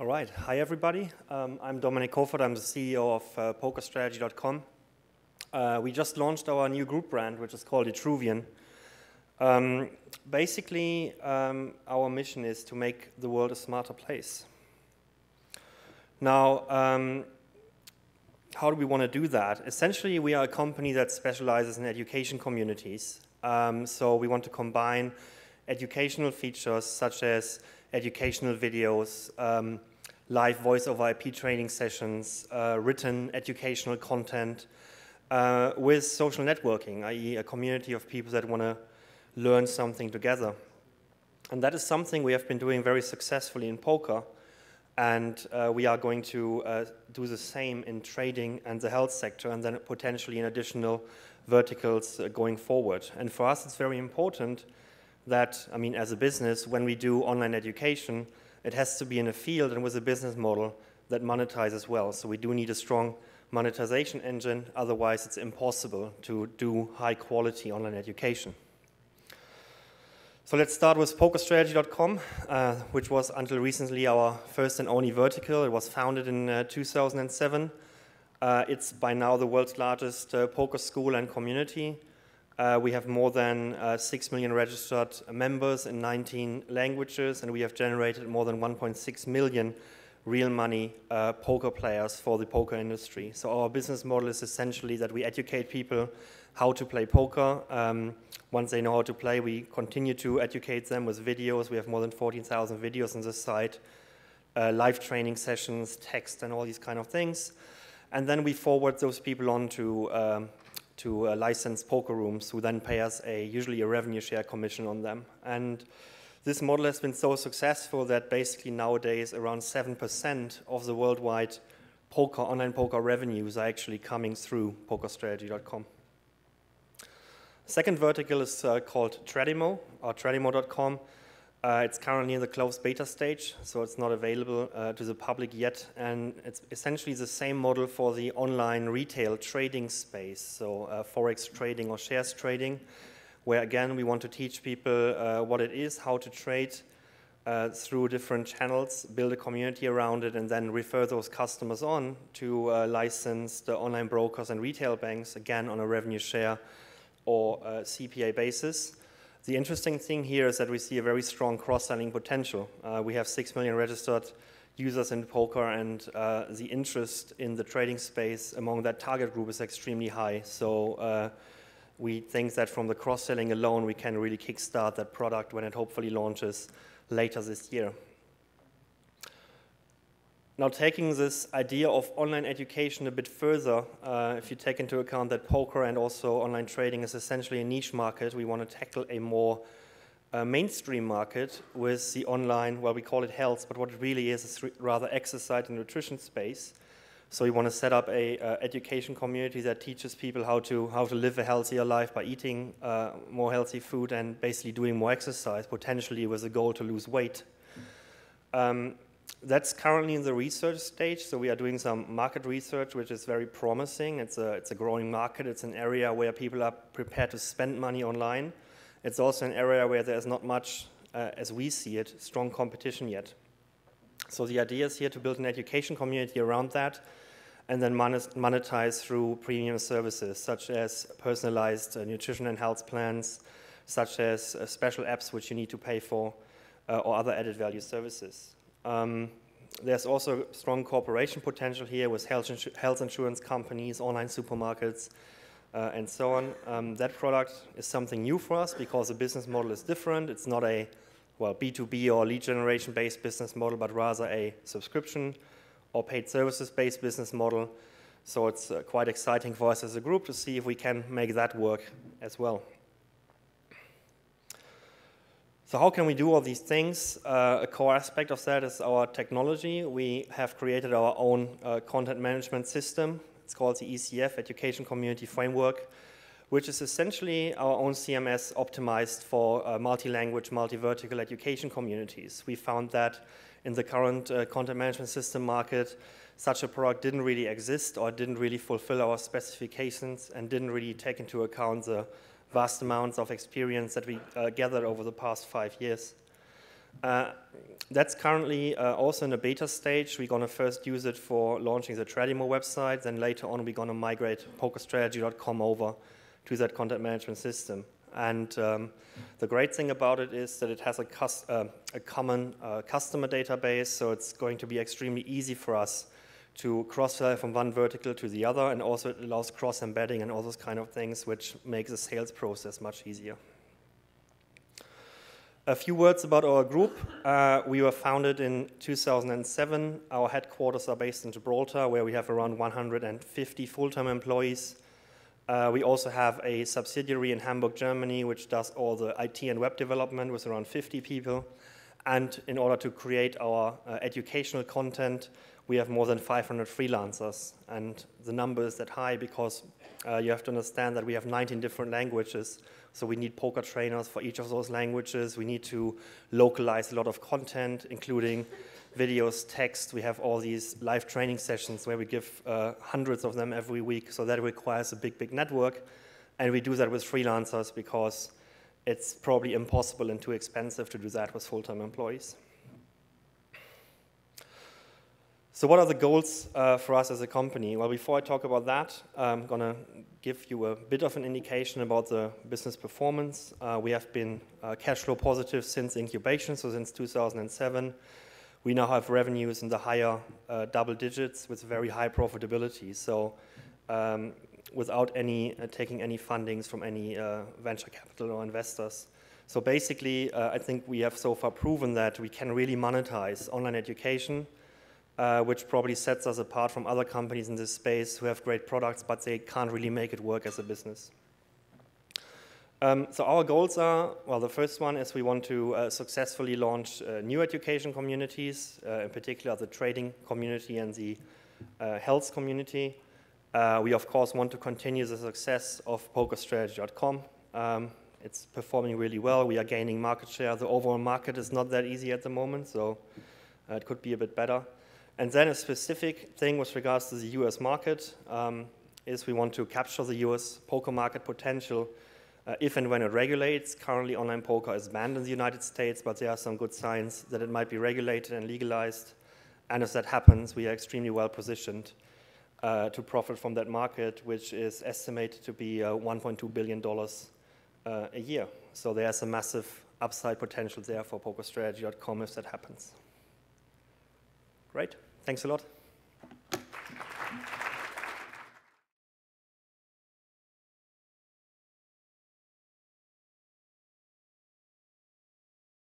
All right. Hi, everybody. Um, I'm Dominik Kofert. I'm the CEO of uh, PokerStrategy.com. Uh, we just launched our new group brand, which is called Etruvian. Um, basically, um, our mission is to make the world a smarter place. Now, um, how do we want to do that? Essentially, we are a company that specializes in education communities. Um, so we want to combine educational features such as educational videos, um, live voice over IP training sessions, uh, written educational content, uh, with social networking, i.e., a community of people that want to learn something together. And that is something we have been doing very successfully in poker, and uh, we are going to uh, do the same in trading and the health sector, and then potentially in additional verticals uh, going forward. And for us, it's very important that, I mean, as a business, when we do online education, it has to be in a field and with a business model that monetizes well. So we do need a strong monetization engine, otherwise it's impossible to do high quality online education. So let's start with pokerstrategy.com, uh, which was until recently our first and only vertical. It was founded in uh, 2007. Uh, it's by now the world's largest uh, poker school and community. Uh, we have more than uh, 6 million registered members in 19 languages, and we have generated more than 1.6 million real money uh, poker players for the poker industry. So our business model is essentially that we educate people how to play poker. Um, once they know how to play, we continue to educate them with videos. We have more than 14,000 videos on the site, uh, live training sessions, text, and all these kind of things. And then we forward those people on to um, to uh, licensed poker rooms who then pay us a usually a revenue share commission on them. And this model has been so successful that basically nowadays around 7% of the worldwide poker, online poker revenues are actually coming through pokerstrategy.com. Second vertical is uh, called Tradimo, or tradimo.com. Uh, it's currently in the closed beta stage, so it's not available uh, to the public yet. And it's essentially the same model for the online retail trading space, so uh, forex trading or shares trading, where again we want to teach people uh, what it is, how to trade uh, through different channels, build a community around it, and then refer those customers on to uh, licensed online brokers and retail banks, again on a revenue share or CPA basis. The interesting thing here is that we see a very strong cross-selling potential. Uh, we have 6 million registered users in poker, and uh, the interest in the trading space among that target group is extremely high. So uh, we think that from the cross-selling alone, we can really kickstart that product when it hopefully launches later this year. Now, taking this idea of online education a bit further, uh, if you take into account that poker and also online trading is essentially a niche market, we want to tackle a more uh, mainstream market with the online, well, we call it health, but what it really is is rather exercise and nutrition space. So we want to set up a uh, education community that teaches people how to how to live a healthier life by eating uh, more healthy food and basically doing more exercise, potentially with a goal to lose weight. Um, that's currently in the research stage. So we are doing some market research, which is very promising. It's a, it's a growing market. It's an area where people are prepared to spend money online. It's also an area where there's not much, uh, as we see it, strong competition yet. So the idea is here to build an education community around that and then monetize through premium services such as personalized uh, nutrition and health plans, such as uh, special apps which you need to pay for, uh, or other added value services. Um, there's also strong cooperation potential here with health, insu health insurance companies, online supermarkets, uh, and so on. Um, that product is something new for us because the business model is different. It's not a well B2B or lead generation based business model, but rather a subscription or paid services based business model. So it's uh, quite exciting for us as a group to see if we can make that work as well. So how can we do all these things? Uh, a core aspect of that is our technology. We have created our own uh, content management system. It's called the ECF, Education Community Framework, which is essentially our own CMS optimized for uh, multi-language, multi-vertical education communities. We found that in the current uh, content management system market, such a product didn't really exist or didn't really fulfill our specifications and didn't really take into account the vast amounts of experience that we uh, gathered over the past five years. Uh, that's currently uh, also in a beta stage. We're going to first use it for launching the Tradimo website, then later on we're going to migrate pokerstrategy.com over to that content management system. And um, the great thing about it is that it has a, uh, a common uh, customer database, so it's going to be extremely easy for us to cross-sell from one vertical to the other, and also it allows cross-embedding and all those kind of things, which makes the sales process much easier. A few words about our group. Uh, we were founded in 2007. Our headquarters are based in Gibraltar, where we have around 150 full-time employees. Uh, we also have a subsidiary in Hamburg, Germany, which does all the IT and web development with around 50 people. And in order to create our uh, educational content, we have more than 500 freelancers. And the number is that high because uh, you have to understand that we have 19 different languages. So we need poker trainers for each of those languages. We need to localize a lot of content, including videos, text. We have all these live training sessions where we give uh, hundreds of them every week. So that requires a big, big network. And we do that with freelancers because it's probably impossible and too expensive to do that with full-time employees. So what are the goals uh, for us as a company? Well, before I talk about that, I'm going to give you a bit of an indication about the business performance. Uh, we have been uh, cash flow positive since incubation, so since 2007. We now have revenues in the higher uh, double digits with very high profitability. So um, without any uh, taking any fundings from any uh, venture capital or investors. So basically, I think we have so far proven that we can really monetize online education uh, which probably sets us apart from other companies in this space who have great products, but they can't really make it work as a business. Um, so our goals are, well, the first one is we want to uh, successfully launch uh, new education communities, uh, in particular the trading community and the uh, health community. Uh, we, of course, want to continue the success of pokerstrategy.com. Um, it's performing really well. We are gaining market share. The overall market is not that easy at the moment, so it could be a bit better. And then a specific thing with regards to the US market um, is we want to capture the US poker market potential uh, if and when it regulates. Currently, online poker is banned in the United States, but there are some good signs that it might be regulated and legalized. And as that happens, we are extremely well positioned uh, to profit from that market, which is estimated to be uh, $1.2 billion uh, a year. So there's a massive upside potential there for PokerStrategy.com if that happens. Great. Thanks a lot.